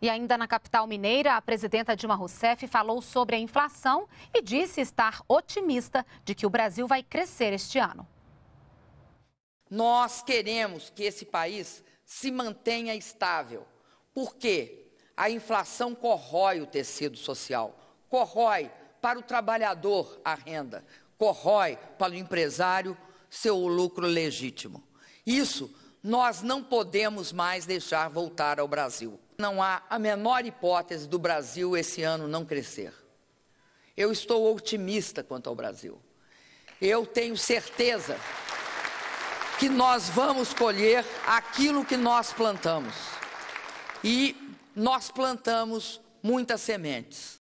E ainda na capital mineira, a presidenta Dilma Rousseff falou sobre a inflação e disse estar otimista de que o Brasil vai crescer este ano. Nós queremos que esse país se mantenha estável. Por quê? A inflação corrói o tecido social, corrói para o trabalhador a renda, corrói para o empresário seu lucro legítimo. Isso nós não podemos mais deixar voltar ao Brasil. Não há a menor hipótese do Brasil esse ano não crescer. Eu estou otimista quanto ao Brasil. Eu tenho certeza que nós vamos colher aquilo que nós plantamos. E nós plantamos muitas sementes.